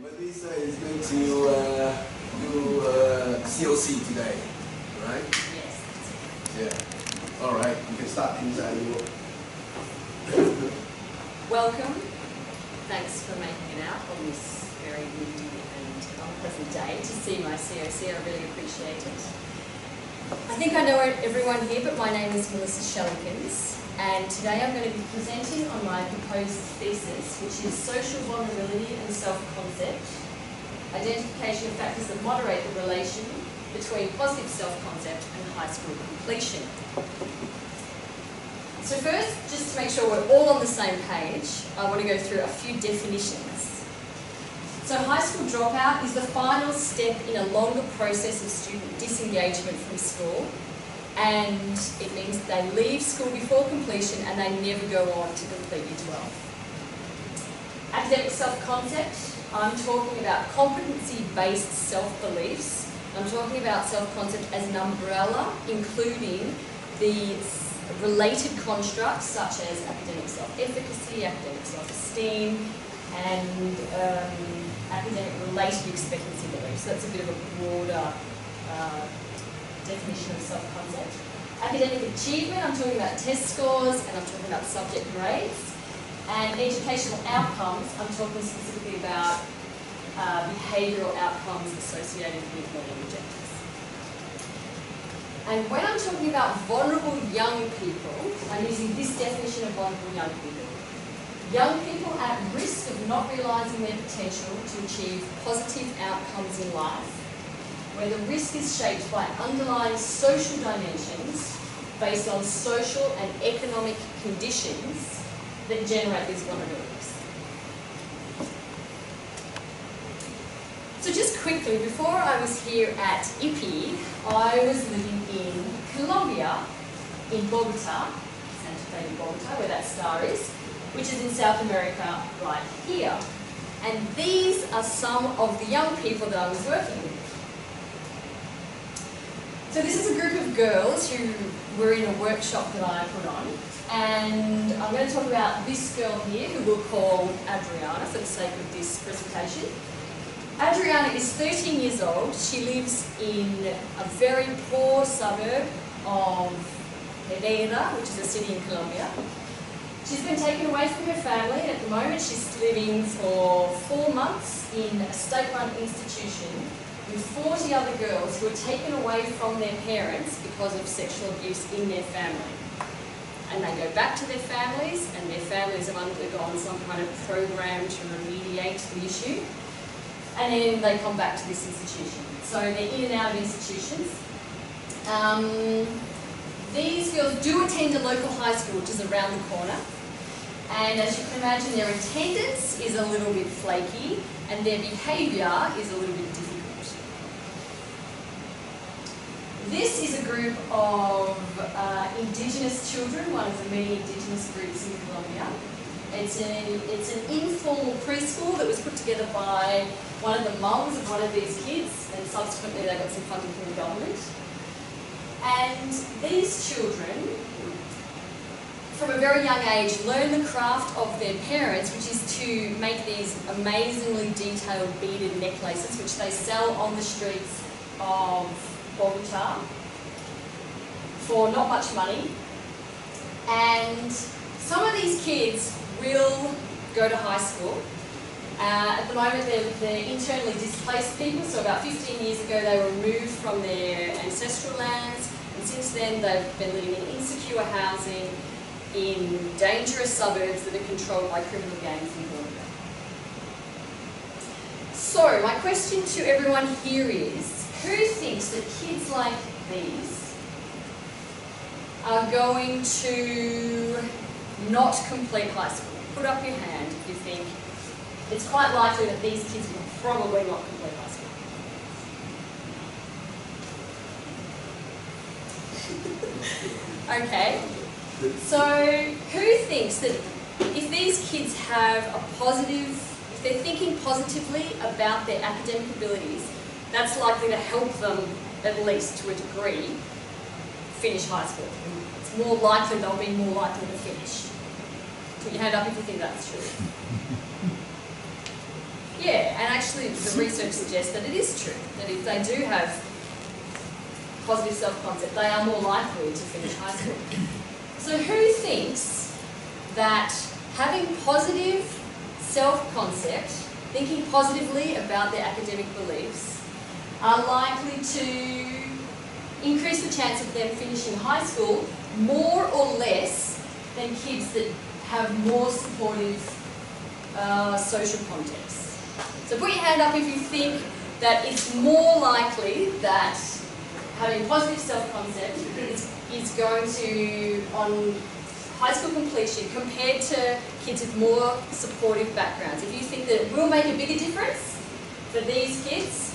Melissa is going to uh, do uh, COC today, right? Yes. Yeah. All right, you can start the work. Welcome. Thanks for making it out on this very windy and unpleasant day to see my COC. I really appreciate it. I think I know everyone here, but my name is Melissa Schellekens, and today I'm going to be presenting on my proposed thesis, which is social vulnerability and self-concept, identification of factors that moderate the relation between positive self-concept and high school completion. So first, just to make sure we're all on the same page, I want to go through a few definitions. So high school dropout is the final step in a longer process of student disengagement from school and it means they leave school before completion and they never go on to complete year 12. Academic self-concept, I'm talking about competency-based self-beliefs. I'm talking about self-concept as an umbrella, including the related constructs such as academic self-efficacy, academic self-esteem, and um, academic related expectancy beliefs. So that's a bit of a broader uh, definition of self-concept. Academic achievement, I'm talking about test scores and I'm talking about subject grades. And educational outcomes, I'm talking specifically about uh, behavioural outcomes associated with learning objectives. And when I'm talking about vulnerable young people, I'm using this definition of vulnerable young people. Young people at risk of not realising their potential to achieve positive outcomes in life, where the risk is shaped by underlying social dimensions based on social and economic conditions that generate these vulnerabilities. So just quickly, before I was here at IPPE, I was living in Colombia, in Bogota, Santa Fe de Bogota, where that star is, which is in South America right here. And these are some of the young people that I was working with. So this is a group of girls who were in a workshop that I put on. And I'm going to talk about this girl here, who we'll call Adriana for the sake of this presentation. Adriana is 13 years old. She lives in a very poor suburb of Pereira, which is a city in Colombia. She's been taken away from her family and at the moment she's living for four months in a state-run institution with 40 other girls who are taken away from their parents because of sexual abuse in their family. And they go back to their families and their families have undergone some kind of program to remediate the issue. And then they come back to this institution. So they're in and out of institutions. Um, these girls do attend a local high school, which is around the corner. And as you can imagine, their attendance is a little bit flaky and their behaviour is a little bit difficult. This is a group of uh, Indigenous children, one of the many Indigenous groups in Colombia. It's an, it's an informal preschool that was put together by one of the mums of one of these kids and subsequently they got some funding from the government. And these children from a very young age, learn the craft of their parents, which is to make these amazingly detailed beaded necklaces, which they sell on the streets of Bogota for not much money. And some of these kids will go to high school. Uh, at the moment, they're, they're, internally displaced people, so about 15 years ago they were moved from their ancestral lands, and since then they've been living in insecure housing, in dangerous suburbs that are controlled by criminal gangs in Colombia. So, my question to everyone here is, who thinks that kids like these are going to not complete high school? Put up your hand if you think it's quite likely that these kids will probably not complete high school. okay, so who thinks that if these kids have a positive, if they're thinking positively about their academic abilities, that's likely to help them, at least to a degree, finish high school. It's more likely they'll be more likely to finish. Put your hand up if you think that's true. Yeah, and actually the research suggests that it is true, that if they do have positive self-concept, they are more likely to finish high school. So who thinks that having positive self-concept, thinking positively about their academic beliefs, are likely to increase the chance of them finishing high school more or less than kids that have more supportive uh, social context. So put your hand up if you think that it's more likely that having positive self-concept is, is going to, on high school completion, compared to kids with more supportive backgrounds. If you think that it will make a bigger difference for these kids,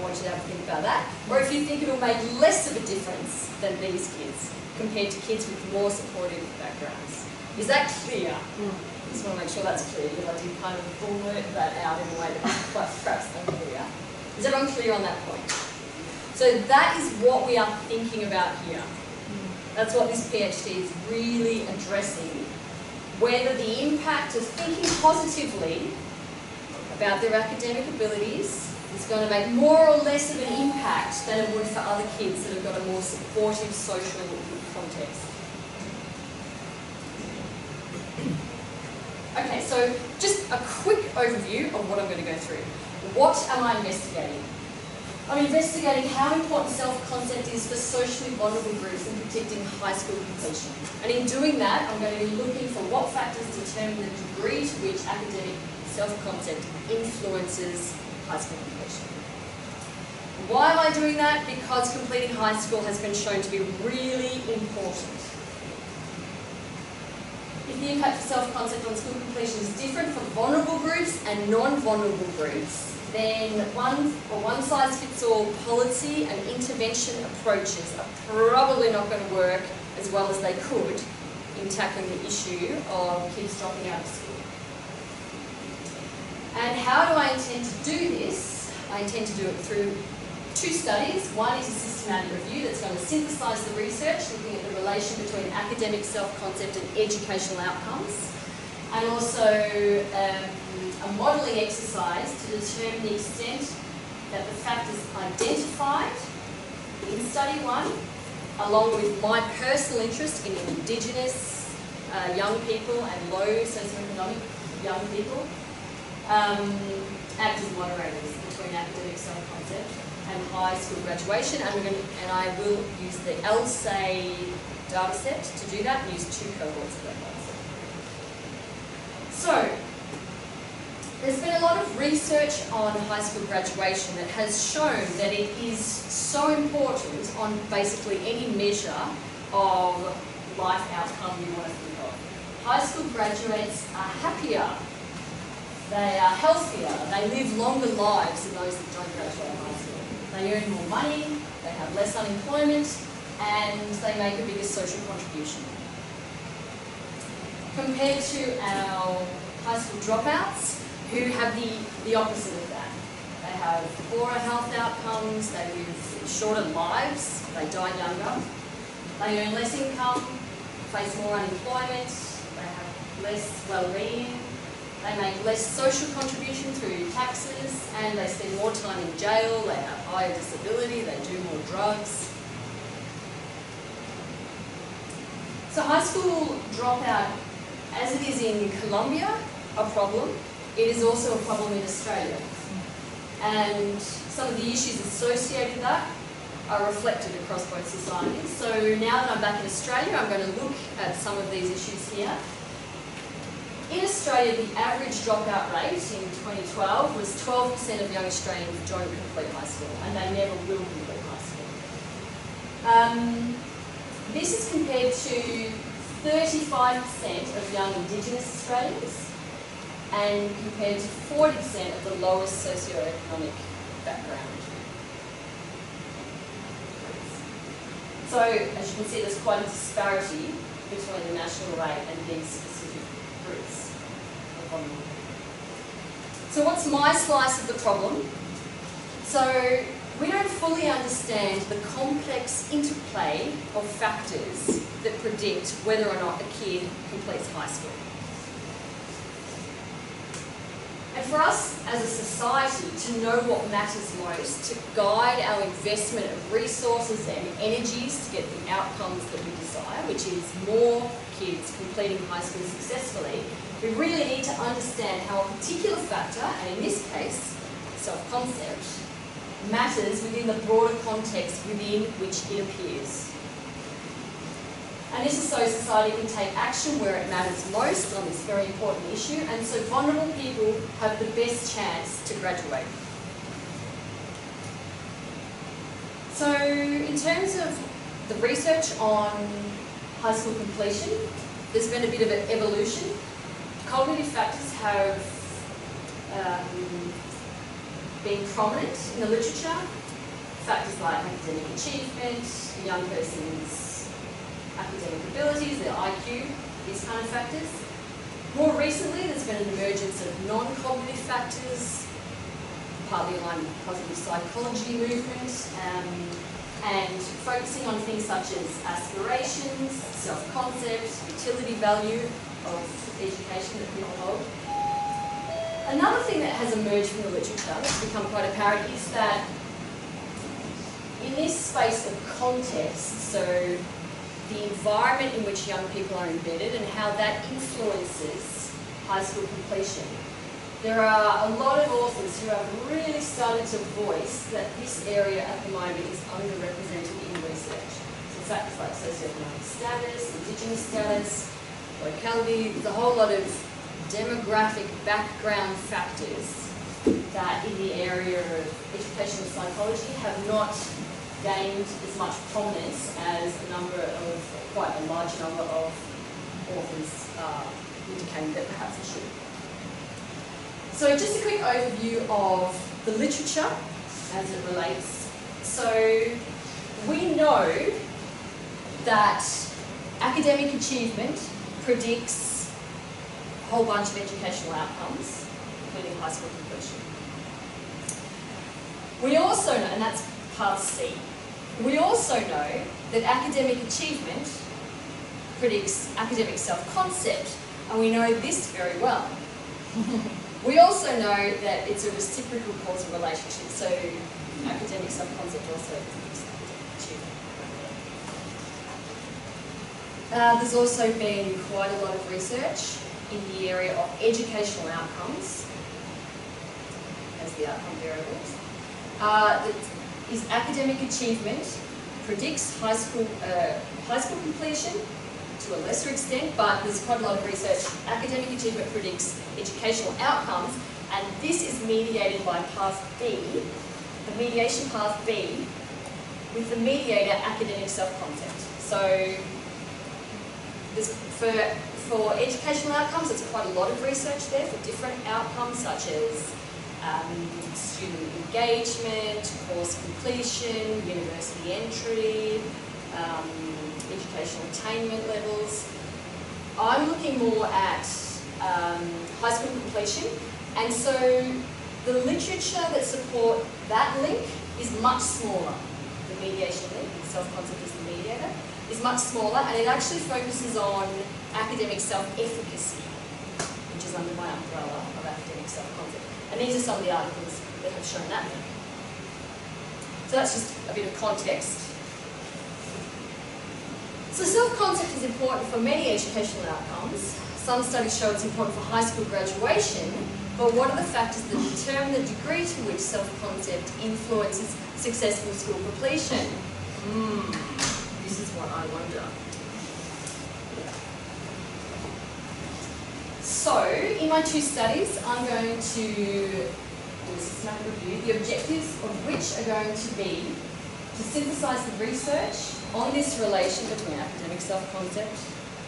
I want you to have a think about that. Or if you think it'll make less of a difference than these kids compared to kids with more supportive backgrounds. Is that clear? Mm. Just want to make sure that's clear because I did kind of blurt that out in a way that was quite perhaps unclear. Is everyone clear on that point? So that is what we are thinking about here. That's what this PhD is really addressing. Whether the impact of thinking positively about their academic abilities is going to make more or less of an impact than it would for other kids that have got a more supportive social context. Okay, so just a quick overview of what I'm going to go through. What am I investigating? I'm investigating how important self-concept is for socially vulnerable groups in predicting high school completion. And in doing that, I'm going to be looking for what factors determine the degree to which academic self-concept influences high school completion. Why am I doing that? Because completing high school has been shown to be really important. If the impact of self-concept on school completion is different for vulnerable groups and non-vulnerable groups, then one or one size fits all policy and intervention approaches are probably not going to work as well as they could in tackling the issue of kids dropping out of school. And how do I intend to do this? I intend to do it through two studies. One is a systematic review that's going to synthesise the research, looking at the relation between academic self-concept and educational outcomes. And also um, a modelling exercise to determine the extent that the factors identified in study one, along with my personal interest in Indigenous uh, young people and low socioeconomic young people, um, act as moderators between academic self-concept and high school graduation. And, to, and I will use the LSAY data set to do that and use two cohorts of that. So, there's been a lot of research on high school graduation that has shown that it is so important on basically any measure of life outcome you want to think of. High school graduates are happier, they are healthier, they live longer lives than those that don't graduate high school. They earn more money, they have less unemployment, and they make a bigger social contribution. Compared to our high school dropouts, who have the, the opposite of that. They have poorer health outcomes, they live shorter lives, they die younger, they earn less income, face more unemployment, they have less well-being, they make less social contribution through taxes, and they spend more time in jail, they have higher disability, they do more drugs. So high school dropout, as it is in Colombia, a problem, it is also a problem in Australia. And some of the issues associated with that are reflected across both societies. So now that I'm back in Australia, I'm going to look at some of these issues here. In Australia, the average dropout rate in 2012 was 12% of young Australians don't complete high school, and they never will complete high school. Um, this is compared to 35% of young Indigenous Australians, and compared to 40% of the lowest socioeconomic background. So, as you can see, there's quite a disparity between the national rate and these specific So what's my slice of the problem? So we don't fully understand the complex interplay of factors that predict whether or not a kid completes high school. And for us as a society to know what matters most, to guide our investment of resources and energies to get the outcomes that we desire, which is more kids completing high school successfully, we really need to understand how a particular factor, and in this case, self-concept, matters within the broader context within which it appears. And this is so society can take action where it matters most on this very important issue, and so vulnerable people have the best chance to graduate. So in terms of the research on high school completion, there's been a bit of an evolution. Cognitive factors have um, been prominent in the literature. Factors like academic achievement, a young person's academic abilities, their IQ, these kind of factors. More recently, there's been an emergence of non-cognitive factors, partly aligned with the positive psychology movement, um, and focusing on things such as aspirations, self-concept, utility value of education that people hold. Another thing that has emerged from the literature that's become quite apparent is that in this space of context, so the environment in which young people are embedded and how that influences high school completion. There are a lot of authors who have really started to voice that this area at the moment is underrepresented in research. So factors like socioeconomic status, indigenous status, locality, there's a whole lot of demographic background factors that in the area of educational psychology have not gained as much prominence as a number of, quite a large number of authors uh, indicating that perhaps it should. So just a quick overview of the literature as it relates. So we know that academic achievement predicts a whole bunch of educational outcomes, including high school completion. We also know, and that's part C, we also know that academic achievement predicts academic self-concept, and we know this very well. we also know that it's a reciprocal causal relationship, so academic self-concept also predicts achievement. Uh, there's also been quite a lot of research in the area of educational outcomes as the outcome variables. Uh, that is academic achievement predicts high school, uh, high school completion to a lesser extent, but there's quite a lot of research. Academic achievement predicts educational outcomes, and this is mediated by path B, the mediation path B, with the mediator academic self-concept. So this, for, for educational outcomes, there's quite a lot of research there for different outcomes, such as um, student engagement, course completion, university entry, um, educational attainment levels. I'm looking more at um, high school completion, and so the literature that support that link is much smaller. The mediation link, self-concept is the mediator, is much smaller, and it actually focuses on academic self-efficacy, which is under my umbrella of academic self-concept. And these are some of the articles that have shown that. So that's just a bit of context. So self-concept is important for many educational outcomes. Some studies show it's important for high school graduation, but what are the factors that determine the degree to which self-concept influences successful school completion? Hmm, wonder. So, in my two studies, I'm going to do a systematic review, the objectives of which are going to be to synthesize the research on this relation between academic self-concept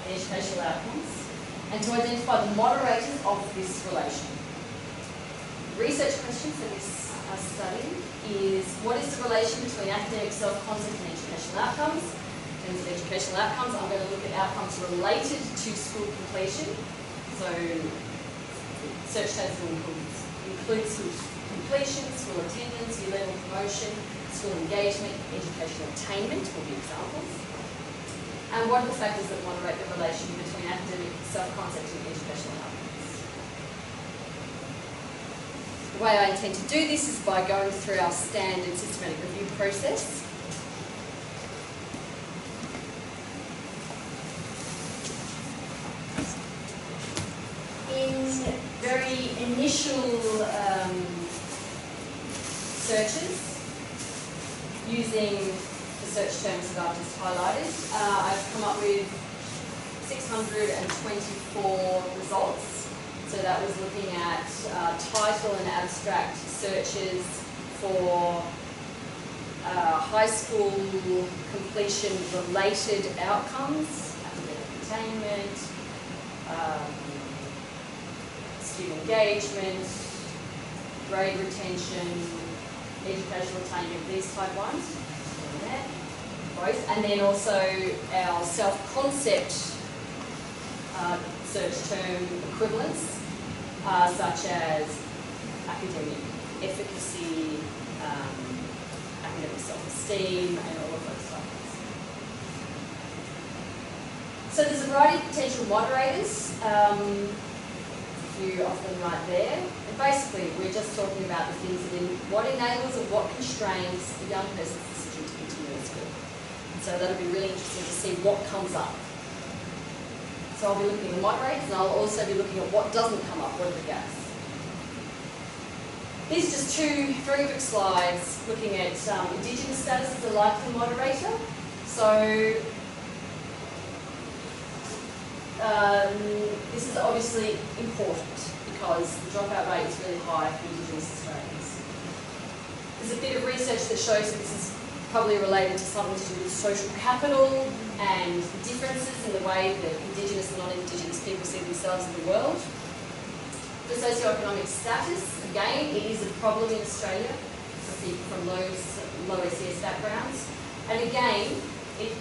and educational outcomes, and to identify the moderators of this relation. Research question for this uh, study is what is the relation between academic self-concept and educational outcomes? Terms of educational outcomes, I'm going to look at outcomes related to school completion, so search terms will include, include school completion, school attendance, year level promotion, school engagement, educational attainment will be examples. And what are the factors that moderate the relation between academic self-concept and educational outcomes? The way I intend to do this is by going through our standard systematic review process. In very initial um, searches, using the search terms that I've just highlighted, uh, I've come up with 624 results. So that was looking at uh, title and abstract searches for uh, high school completion related outcomes, academic attainment, um, student engagement, grade retention, educational attainment, these type ones. Both. And then also our self-concept uh, search term equivalents, uh, such as academic efficacy, um, academic self-esteem, and all of those things. So there's a variety of potential moderators. Um, few of right there. And basically, we're just talking about the things that in, what enables or what constrains a young person's decision to continue in school. And so that'll be really interesting to see what comes up. So I'll be looking at the moderators and I'll also be looking at what doesn't come up, what are the gaps. These are just two very quick slides looking at um, Indigenous status as a likely moderator. So um, this is obviously important because the dropout rate is really high for Indigenous Australians. There's a bit of research that shows that this is probably related to something to do with social capital and differences in the way that Indigenous and non-Indigenous people see themselves in the world. The socioeconomic status, again, it is a problem in Australia for people from low, low SES backgrounds. And again, it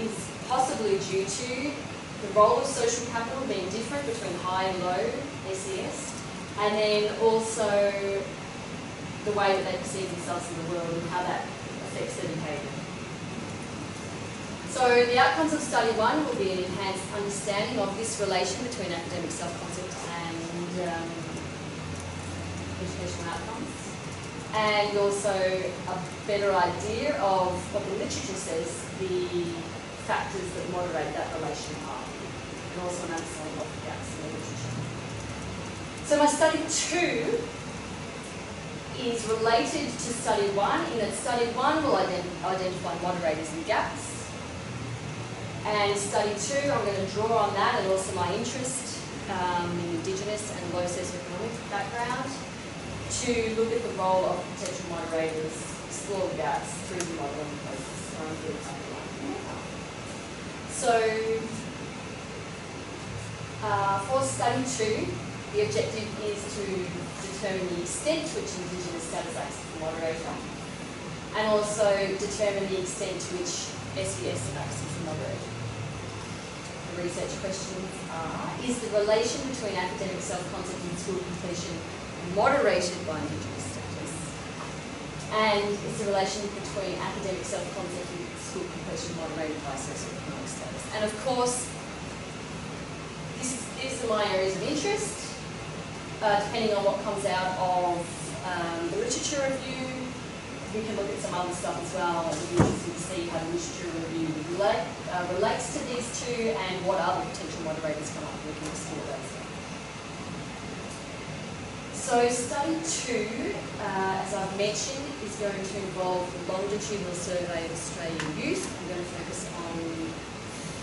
is possibly due to the role of social capital being different between high and low SES, and then also the way that they perceive themselves in the world and how that affects their behaviour. So the outcomes of study one will be an enhanced understanding of this relation between academic self-concept and um, educational outcomes, and also a better idea of what the literature says the factors that moderate that relation are, and also an understanding of the gaps in the literature. So my study two is related to study one, in that study one will ident identify moderators and gaps. And study two, I'm going to draw on that and also my interest um, in Indigenous and low socioeconomic background to look at the role of potential moderators, explore gaps through the modelling process. So, uh, for study two, the objective is to determine the extent to which Indigenous status acts as a moderator, and also determine the extent to which SES acts as a moderator. The research questions are, is the relation between academic self-concept and school completion moderated by Indigenous status? And is the relation between academic self-concept and school completion moderated by socioeconomic status? And of course, this, these are my areas of interest. Uh, depending on what comes out of um, the literature review, we can look at some other stuff as well. It'll be interesting to see how the literature review relate, uh, relates to these two and what other potential moderators come up. We can explore. So study two, uh, as I've mentioned, is going to involve the longitudinal survey of Australian youth. I'm going to focus on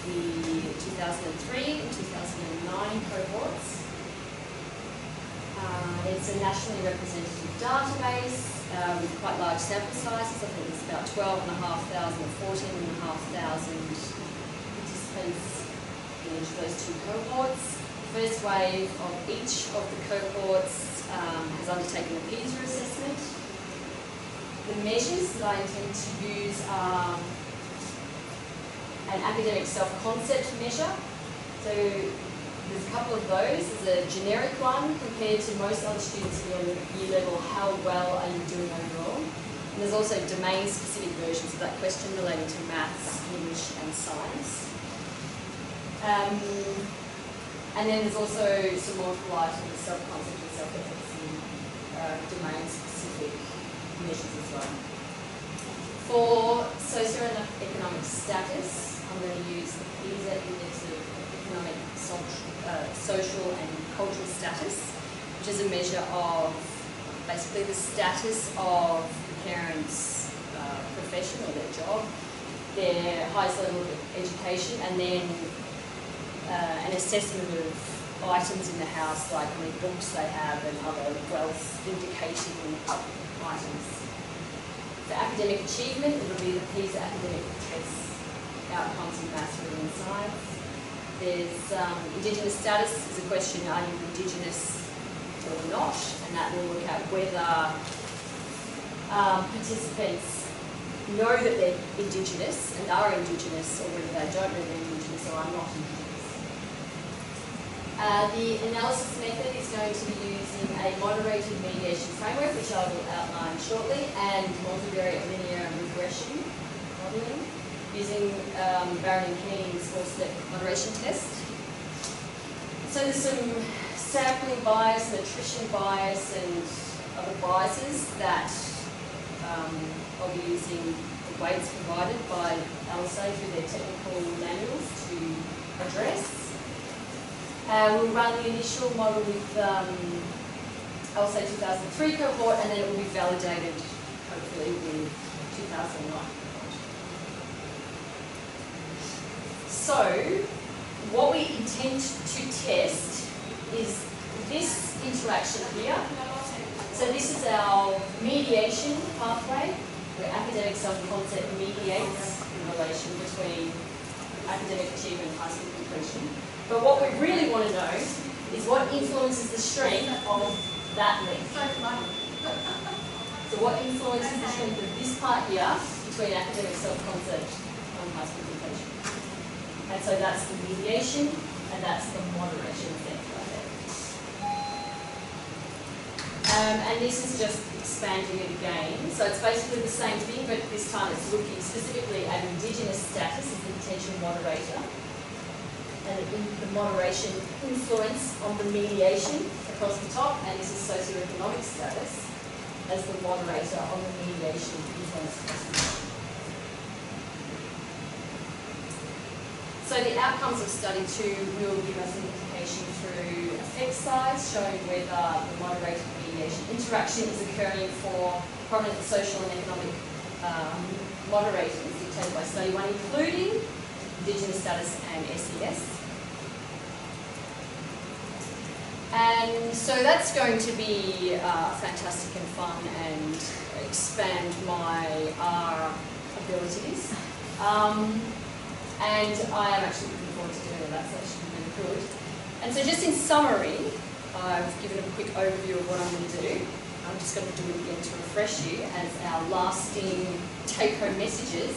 the 2003 and 2009 cohorts. Uh, it's a nationally representative database uh, with quite large sample sizes. I think it's about 12,500 or 14,500 participants in each of those two cohorts. The first wave of each of the cohorts um, has undertaken a PISA assessment. The measures that I intend to use are an academic self-concept measure. So there's a couple of those. There's a generic one compared to most other students in your year level, how well are you doing overall? And there's also domain-specific versions of that question relating to maths, English and science. Um, and then there's also some multiple items, self-concept and self-efficacy, uh, domain-specific measures as well. For socioeconomic status, I'm going to use the PISA Index of Economic, Social, uh, Social and Cultural Status, which is a measure of basically the status of the parents' uh, profession or their job, their highest level of education, and then uh, an assessment of items in the house, like many books they have and other wealth indicating items. For academic achievement, it'll be the PISA academic tests, outcomes in maths, reading and science. There's um, Indigenous status is a question, are you Indigenous or not? And that will look at whether um, participants know that they're Indigenous and are Indigenous or whether they don't know they're Indigenous or are not Indigenous. Uh, the analysis method is going to be using a moderated mediation framework, which I will outline shortly, and multivariate linear regression modelling using um, and Kenny's four-step moderation test. So there's some sampling bias and attrition bias and other biases that um, I'll be using the weights provided by LSAY through their technical manuals to address. Uh, we'll run the initial model with um, LSAY 2003 cohort and then it will be validated hopefully with 2009 cohort. So, what we intend to test is this interaction here. So this is our mediation pathway, where academic self-concept mediates the relation between academic achievement and high school completion. But what we really want to know is what influences the strength of that link. So what influences the strength of this part here between academic self-concept and high school. And so that's the mediation and that's the moderation there. Um, and this is just expanding it again. So it's basically the same thing, but this time it's looking specifically at Indigenous status as the detention moderator and the moderation influence on the mediation across the top, and this is socioeconomic status as the moderator on the mediation influence across the top. So the outcomes of study two will give us an indication through effect size, showing whether the moderated mediation interaction is occurring for prominent social and economic um, moderators dictated by study one, including Indigenous status and SES. And so that's going to be uh, fantastic and fun and expand my R abilities. Um, and I am actually looking forward to doing that, so that should be really good. And so just in summary, I've given a quick overview of what I'm going to do. I'm just going to do it again to refresh you as our lasting take-home messages.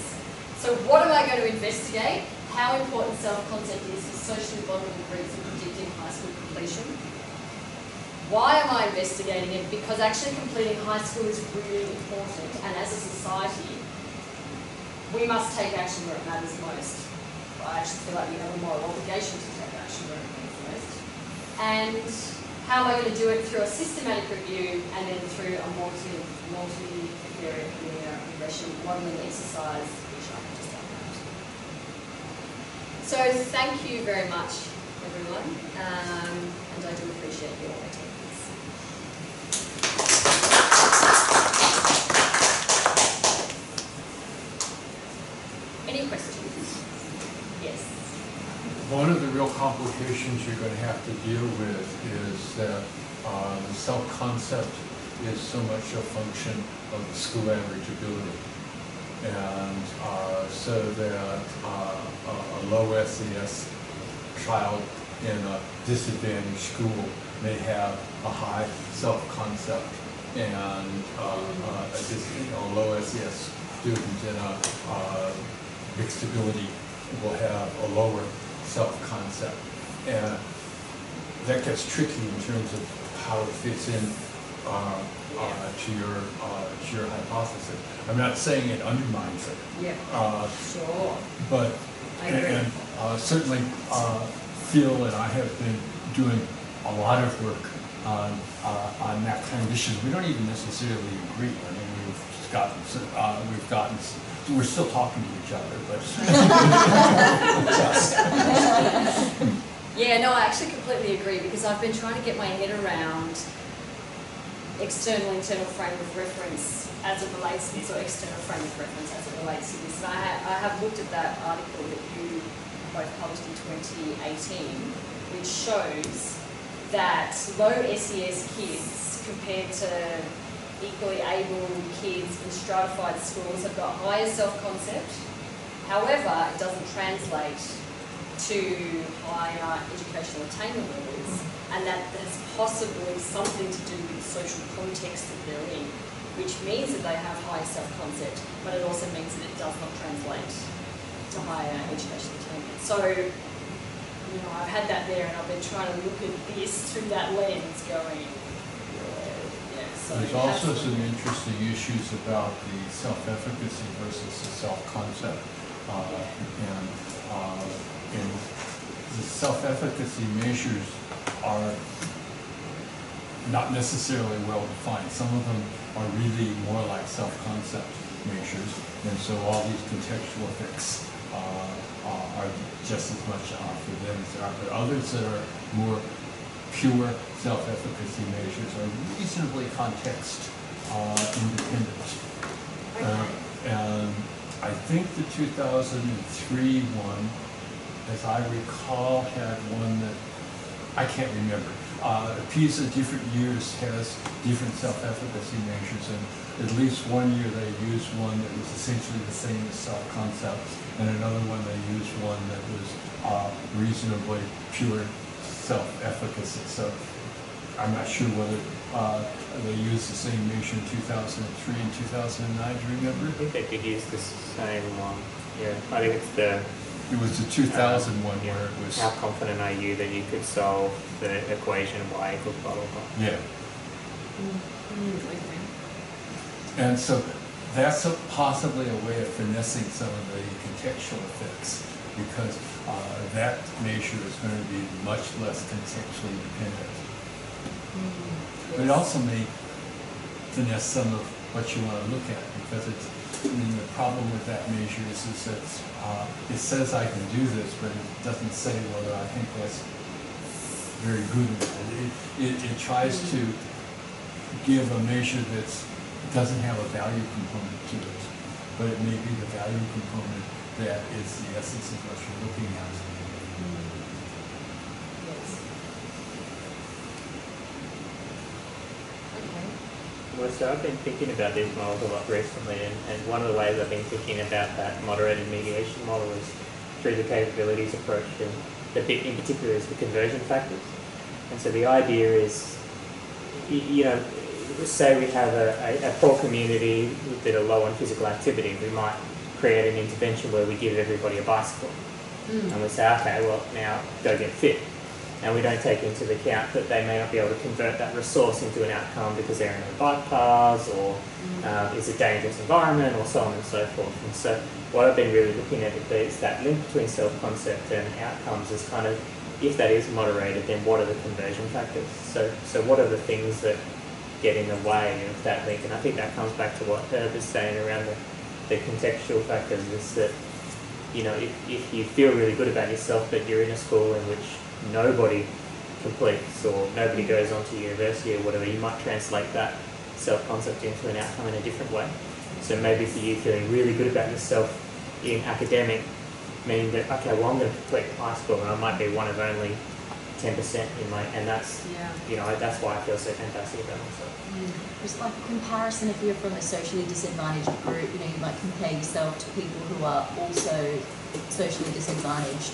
So what am I going to investigate? How important self-concept is for socially vulnerable groups in predicting high school completion why am I investigating it? Because actually completing high school is really important, and as a society, we must take action where it matters most. I actually feel like we have a moral obligation to take action where it matters most. And how am I going to do it? Through a systematic review and then through a multi, multi-area regression modelling exercise, which I have just outlined. So thank you very much, everyone, um, and I do appreciate your attendance. Any questions? Yes. One of the real complications you're going to have to deal with is that uh, the self-concept is so much a function of the school average ability. And uh, so that uh, a low SES child in a disadvantaged school may have a high self-concept and uh, uh, a dis- you know, low SES student in a uh, mixed ability will have a lower self-concept. And that gets tricky in terms of how it fits in uh, uh, to your uh, to your hypothesis. I'm not saying it undermines it, Yeah. uh, Sure. but I and, uh, certainly uh, Phil and I have been doing a lot of work on, uh, on that kind of issues. We don't even necessarily agree. I mean, we've gotten, s- uh, we've gotten, we're still talking to each other, but Just. Yeah, no, I actually completely agree because I've been trying to get my head around external internal frame of reference as it relates to this, or external frame of reference as it relates to this. And I, ha- I have looked at that article that you both published in 2018, which shows that low SES kids compared to equally able kids in stratified schools have got higher self-concept. However, it doesn't translate to higher educational attainment levels, and that there's possibly something to do with the social context that they're in, which means that they have higher self-concept, but it also means that it does not translate to higher educational attainment. So, you know, I've had that there, and I've been trying to look at this through that lens, going, there's also some interesting issues about the self-efficacy versus the self-concept. Uh, and, uh, and the self-efficacy measures are not necessarily well defined. Some of them are really more like self-concept measures, and so all these contextual effects uh, are just as much uh, for them as there are. But others that are more pure self-efficacy measures are reasonably context uh, independent. Uh, And I think the 2003 one, as I recall, had one that, I can't remember. Uh, PISA different years has different self-efficacy measures, and at least one year they used one that was essentially the same as self-concept, and another one they used one that was uh, reasonably pure self-efficacy. So I'm not sure whether uh, they used the same measure in 2003 and 2009, do you remember? I think they did use the same one. Yeah, I think it's the It was the 2000 one yeah, where it was, how confident are you that you could solve the equation y equals blah blah blah. yeah. And so that's a, possibly a way of finessing some of the contextual effects because uh, that measure is going to be much less contextually dependent. But it also may finesse some of what you want to look at because it's, I mean, the problem with that measure is, is that uh, it says I can do this, but it doesn't say whether I think that's very good. or not. It, it, it tries to give a measure that doesn't have a value component to it, but it may be the value component that is the essence of what you're looking at. Yes. Okay. Well, so I've been thinking about these models a lot recently, and, and one of the ways I've been thinking about that moderated mediation model is through the capabilities approach, and the bit in particular is the conversion factors. And so the idea is, you know, say we have a, a, a poor community that are low on physical activity, we might create an intervention where we give everybody a bicycle. Mm. And we say, okay, well, now go get fit. And we don't take into account that they may not be able to convert that resource into an outcome because they're in no bike paths or uh, it's a dangerous environment or so on and so forth. And so what I've been really looking at is that link between self-concept and outcomes is kind of, if that is moderated, then what are the conversion factors? So, so what are the things that get in the way of that link? And I think that comes back to what Herb is saying around the, the contextual factors is that you know, if, if you feel really good about yourself, but you're in a school in which nobody completes or nobody mm. goes on to university or whatever, you might translate that self-concept into an outcome in a different way. So maybe for you feeling really good about yourself in academic, meaning that, okay, well, I'm going to complete high school and I might be one of only 10% in my, and that's, Yeah. you know, that's why I feel so fantastic about myself. Mm. It's like a comparison if you're from a socially disadvantaged group, you know, you might compare yourself to people who are also socially disadvantaged.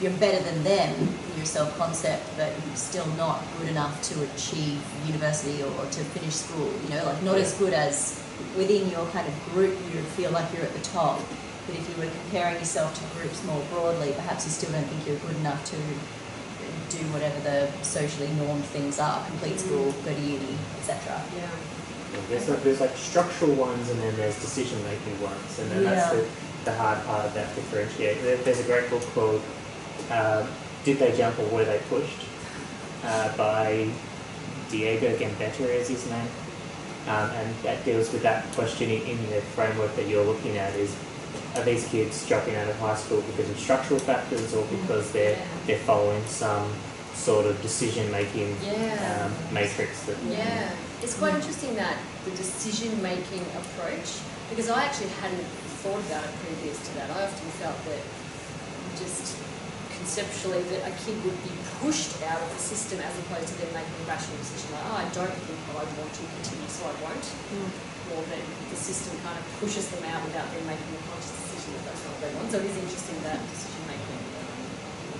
You're better than them in your self-concept, but you're still not good enough to achieve university or to finish school, you know, like not as good as within your kind of group, you feel like you're at the top. But if you were comparing yourself to groups more broadly, perhaps you still don't think you're good enough to do whatever the socially normed things are, complete school, go to uni, etc. Yeah. Yeah, There's like, there's like structural ones and then there's decision making ones, and then that's the, the hard part of that differentiate. There, there's a great book called um, "Did They Jump or Were They Pushed?" uh, by Diego Gambetta is his name. Um, and that deals with that question in, in the framework that you're looking at is are these kids dropping out of high school because of structural factors or because they're they're following some sort of decision making Yeah. um, matrix that Yeah, it's quite interesting that the decision-making approach, because I actually hadn't thought about it previous to that. I often felt that just conceptually that a kid would be pushed out of the system as opposed to them making a rational decision like, oh, I don't think I want to continue, so I won't. Or that the system kind of pushes them out without them making a conscious decision that that's not. So it is interesting that decision-making.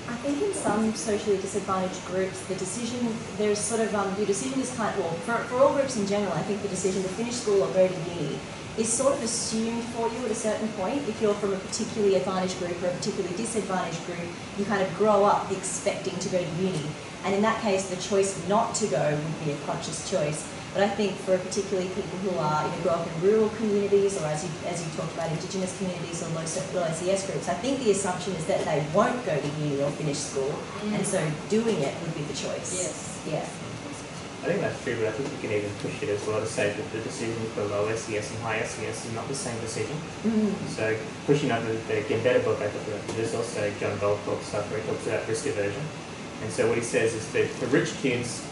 I think in some socially disadvantaged groups, the decision, there's sort of, um, your decision is kind of, well, for, for all groups in general, I think the decision to finish school or go to uni is sort of assumed for you at a certain point. If you're from a particularly advantaged group or a particularly disadvantaged group, you kind of grow up expecting to go to uni. And in that case, the choice not to go would be a conscious choice. But I think for particularly people who are, you know, grow up in rural communities or as you, as you talked about, Indigenous communities or low, low SES groups, I think the assumption is that they won't go to uni or finish school. And so doing it would be the choice. Yes. Yeah. I think that's true, but I think you can even push it as well to say that the decision for low SES and high SES is not the same decision. Mm. So pushing up the, the Gambetta book, I think that there's also John Goldthorpe's stuff where he talks about risk aversion. And so what he says is that for rich kids,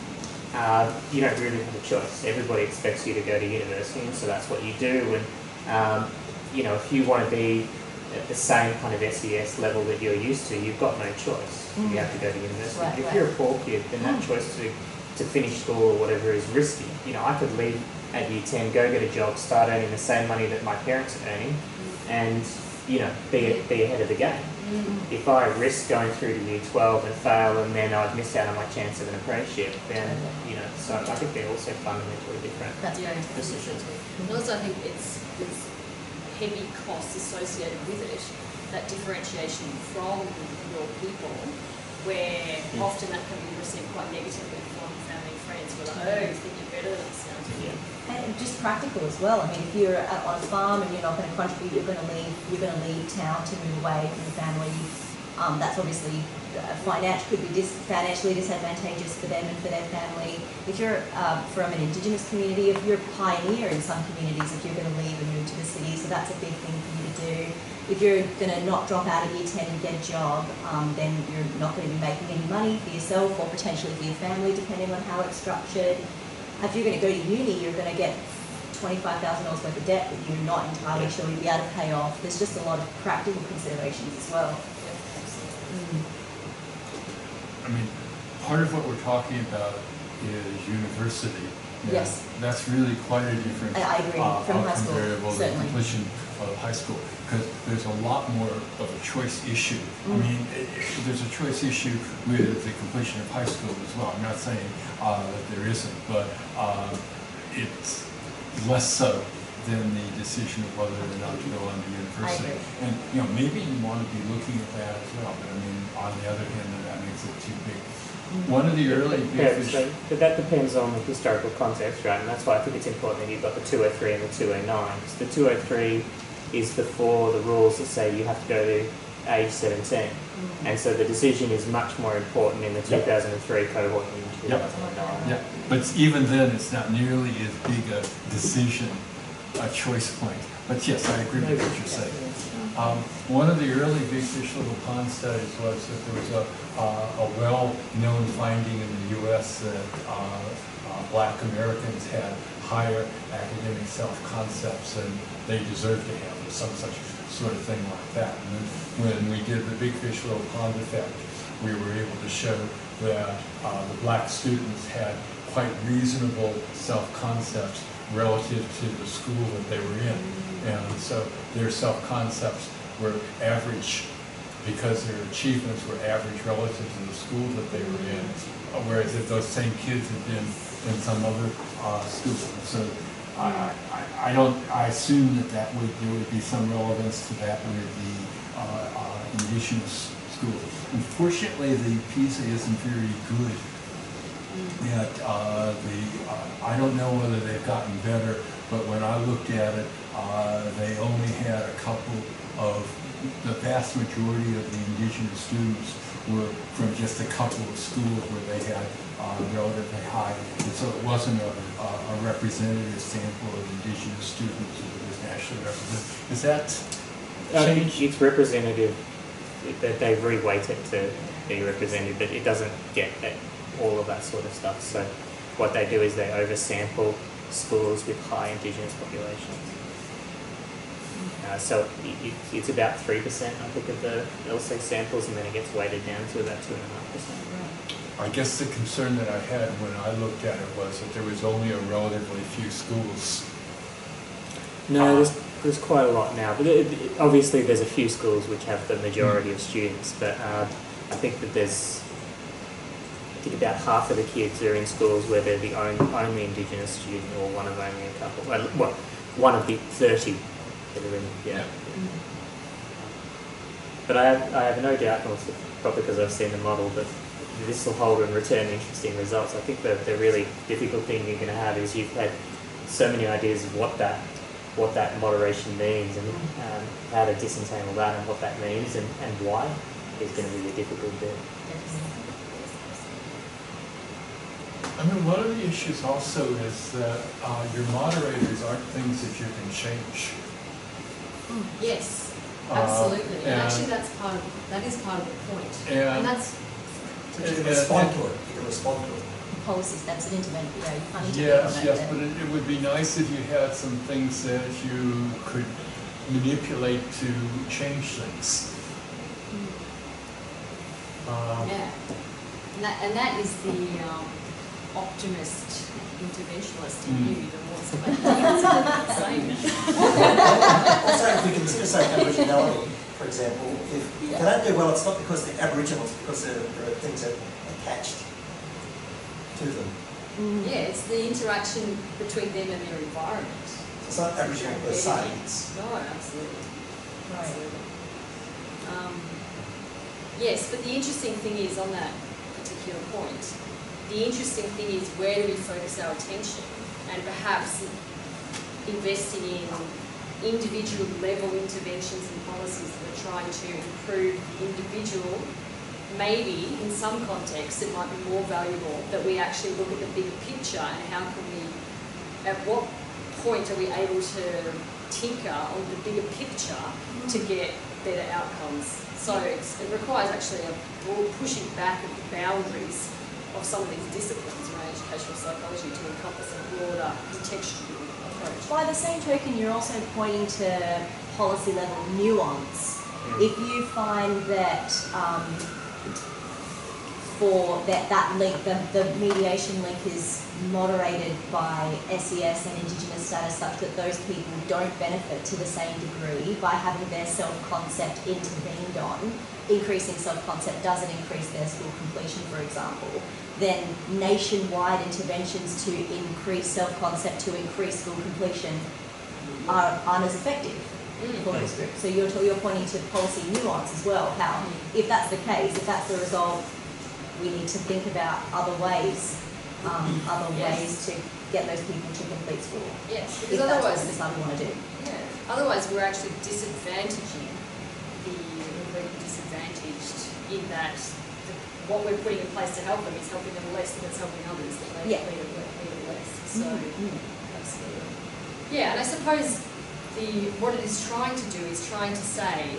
uh, you don't really have a choice. Everybody expects you to go to university, and so that's what you do. And um, you know, if you want to be at the same kind of SES level that you're used to, you've got no choice. Mm. You have to go to university. Right, if right. you're a poor kid, then that Mm. choice to to finish school or whatever is risky. You know, I could leave at year 10, go get a job, start earning the same money that my parents are earning, and, you know, be, be ahead of the game. If I risk going through to year 12 and fail and then I'd miss out on my chance of an apprenticeship, then, you know, so I think they're also fundamentally different. That's Yeah, very decision. And also I think it's, it's heavy costs associated with it, that differentiation from your people, where Mm. often that can be received quite negatively from family and friends, who are like, oh, you think you're better than us now. Yeah. And just practical as well. I mean, if you're on a farm and you're not going to contribute, you're going to leave. You're going to leave town to move away from the family. Um, that's obviously uh, financial could be dis- financially disadvantageous for them and for their family. If you're um, from an Indigenous community, if you're a pioneer in some communities, if you're going to leave and move to the city, so that's a big thing for you to do. If you're going to not drop out of year 10 and get a job, um, then you're not going to be making any money for yourself or potentially for your family, depending on how it's structured. If you're going to go to uni, you're going to get $25,000 worth of debt that you're not entirely sure you'll be able to pay off. There's just a lot of practical considerations as well. Mm. I mean, part of what we're talking about is university. Yes. That's really quite a different. I- I agree, uh, from high outcome school, variable than certainly. completion of high school, because there's a lot more of a choice issue. I Mm. mean, i- i- there's a choice issue with the completion of high school as well. I'm not saying uh, that there isn't, but uh, it's less so than the decision of whether or not to go on to university. agree. And, you know, maybe you want to be looking at that as well, but I mean, on the other hand, that makes it too big. One of the early big Yeah, fish. so, but that depends on the historical context, right? And that's why I think it's important that you've got the 203 and the 209. So the 203 is before the rules that say you have to go to age 17. Mm-hmm. And so the decision is much more important in the 2003 cohort than the Yep. 2009. Yeah, but even then, it's not nearly as big a decision, a choice point. But yes, I agree with what you're saying. Um, one of the early Big Fish Little Pond studies was that there was a, uh, a well-known finding in the U.S. that uh, uh, Black Americans had higher academic self-concepts than they deserved to have, or some such sort of thing like that. And when we did the Big Fish Little Pond effect, we were able to show that uh, the black students had quite reasonable self-concepts relative to the school that they were in. And so their self-concepts were average because their achievements were average relative to the school that they were in. Whereas if those same kids had been in some other uh, school. So I, I, I don't, I assume that that would, there would be some relevance to that with the uh, uh, indigenous schools. Unfortunately, the PISA isn't very good yet. Uh, the, uh, I don't know whether they've gotten better, but when I looked at it, uh, they only had a couple of, the vast majority of the indigenous students were from just a couple of schools where they had uh, relatively high, and so it wasn't a, a a representative sample of indigenous students, it was nationally representative. Is that I think change? it's representative, that they reweight it to be representative, but it doesn't get at all of that sort of stuff. So what they do is they oversample schools with high indigenous populations. Uh, so it, it, it's about 3%, I think, of the LSAY samples, and then it gets weighted down to about 2.5%. I guess the concern that I had when I looked at it was that there was only a relatively few schools. No, there's, there's quite a lot now, but it, obviously there's a few schools which have the majority of students, but uh, I think that there's, about half of the kids are in schools where they're the only, only Indigenous student or one of only a couple, well, well, one of the 30 that are in, yeah. But I have, I have no doubt, and also probably because I've seen the model, that this will hold and return interesting results. I think the, the really difficult thing you're going to have is you've had so many ideas of what that what that moderation means and um, how to disentangle that and what that means and, and why is going to be the difficult bit. I mean, one of the issues also is that uh, your moderators aren't things that you can change. Yes, Uh, absolutely. And and- actually, that's part of, that is part of the point. And- And that's, So you can respond to it, you can respond to it. Policies, that's an intervention, you know, you can't intervene Yes, yes, that. but it, it would be nice if you had some things that you could manipulate to change things. Um, yeah. And that, and that is the um, optimist interventionist in Mm. you that wants to make things. Also, if we consider, say, Aboriginality, for example, if they don't do well, it's not because they're Aboriginal, it's because there there are things that are attached to them. Mm. Yeah, it's the interaction between them and their environment. It's not Aboriginal per se, it's No, absolutely. Right. Absolutely. Um, yes, but the interesting thing is on that particular point, the interesting thing is where do we focus our attention and perhaps investing in individual level interventions and policies that are trying to improve the individual. Maybe in some contexts it might be more valuable that we actually look at the bigger picture and how can we, at what point are we able to tinker on the bigger picture to get better outcomes? So it requires actually a broad pushing back of the boundaries of some of these disciplines around educational psychology to encompass a broader contextual approach. By the same token, you're also pointing to policy level nuance. If you find that um, for that, that link, the, the mediation link is moderated by SES and Indigenous status such that those people don't benefit to the same degree by having their self-concept intervened on, increasing self-concept doesn't increase their school completion, for example, then nationwide interventions to increase self-concept, to increase school completion are, aren't as effective mm. for those groups. So you're, you're pointing to policy nuance as well, how mm. if that's the case, if that's the result, we need to think about other ways, um, other Yes. ways to get those people to complete school. Yes, because that's what otherwise, we want to do. Yeah. Otherwise, we're actually disadvantaging the disadvantaged in that the, what we're putting in place to help them is helping them less than it's helping others that they Yeah. need it, need it less. So, Mm. absolutely. Yeah, and I suppose the what it is trying to do is trying to say,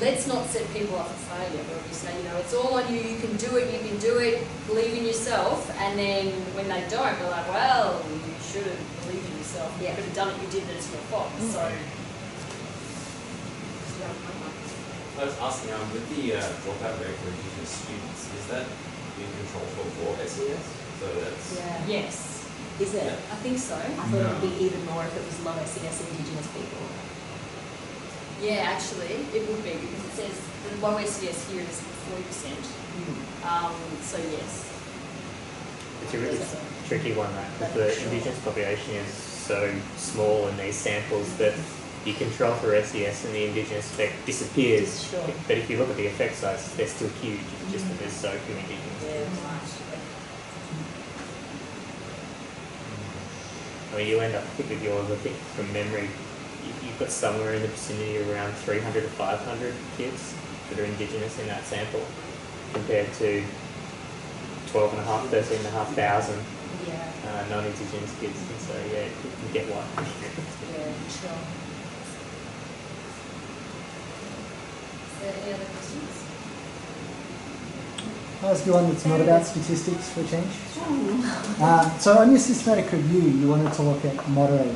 let's not set people up for failure. Where we say, you know, it's all on you. You can do it. You can do it. Believe in yourself. And then when they don't, we're like, well, you should have believed in yourself. You Yeah. could have done it. You did it. It's your fault. Mm. So. I was asking, um, with the uh, dropout rate for Indigenous students, is that in control for, for SES? So that's, Yeah. Yes, Is it? I think so. I thought it would be even more if it was low SES Indigenous people. Yeah, actually, it would be because it says the low SES here is forty percent. Um, so yes. It's a really tricky one, that, because the Indigenous population is so small in these samples that you control for SES and the Indigenous effect disappears. Sure. But if you look at the effect size, they're still huge, it's just that there's so few Indigenous. I mean, you end up, I think with yours, I think from memory, you've got somewhere in the vicinity of around 300 to 500 kids that are Indigenous in that sample. compared to 12 and a half, 13 and a half thousand Yeah, uh, non-Indigenous kids. And so yeah, you can get why. yeah, sure. Is there any other questions? I'll ask you one that's not about statistics for change. Uh, so on your systematic review, you wanted to look at moderators,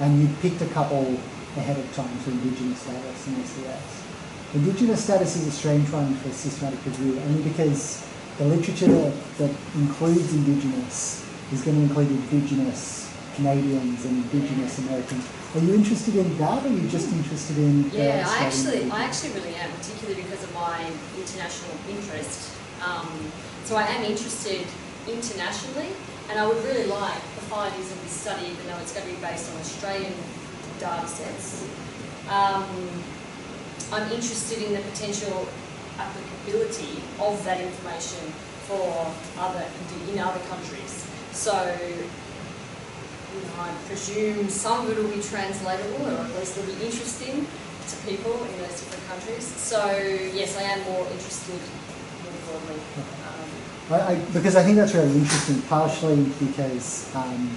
and you picked a couple ahead of time for Indigenous status and SES. Indigenous status is a strange one for systematic review, only because the literature that, that includes Indigenous is going to include Indigenous Canadians and Indigenous Americans. Are you interested in that, or are you just interested in? Yeah, I actually, people? I actually really am, particularly because of my international interest. Um, so I am interested internationally, and I would really like the findings of this study, even though it's going to be based on Australian data sets. Um, I'm interested in the potential applicability of that information for other in other countries. So you know, I presume some of it will be translatable, or at least it'll be interesting to people in those different countries. So yes, I am more interested more broadly. I, I, because I think that's really interesting, partially because um,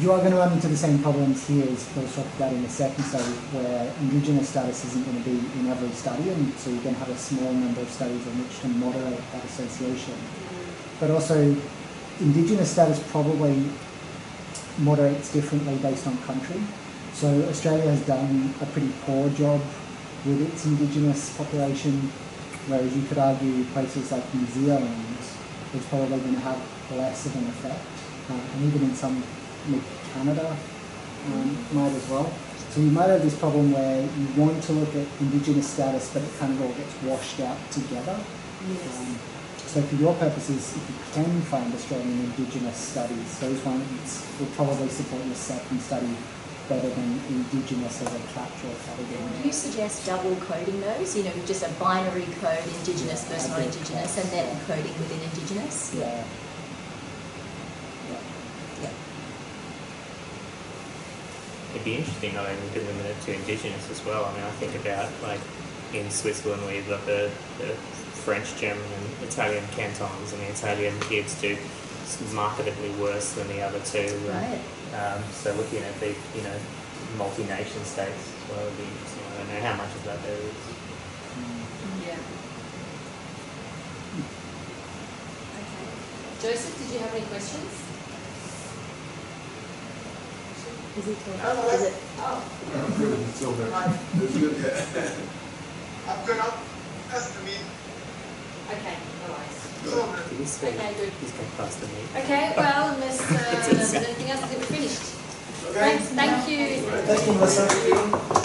you are going to run into the same problems here as Phil's talked about in the second study, where Indigenous status isn't going to be in every study, and so you're going to have a small number of studies in which to moderate that association. But also, Indigenous status probably moderates differently based on country. So Australia has done a pretty poor job with its Indigenous population Whereas you could argue places like New Zealand is probably going to have less of an effect, uh, and even in some, like Canada, um, might as well. So you might have this problem where you want to look at Indigenous status, but it kind of all gets washed out together. Um, so for your purposes, if you can find Australian Indigenous studies, those ones will probably support your second study better than Indigenous as a catch-all Do category. you suggest double coding those? You know, just a binary code, Indigenous versus I do. non-Indigenous, and then coding within Indigenous? Yeah. Yeah. Yeah. It'd be interesting though, and we could limit it to Indigenous as well. I mean, I think about like in Switzerland where you've got the, the French, German, and Italian cantons, and the Italian kids do s- markedly worse than the other two. Right. Um, so looking at the you know multi-nation states as well would be interesting. I don't know how much of that there is. yeah. Okay. Joseph, did you have any questions? Is it, No, is it, Oh, It's still there. It's good, yeah. I'm gonna ask me. okay, no worries. So, He's going, Okay, good. he's going faster than me. Okay, well, unless uh, there's anything else, I think we're finished. Okay. Thanks, thank you. Thank you, Melissa. Thank you.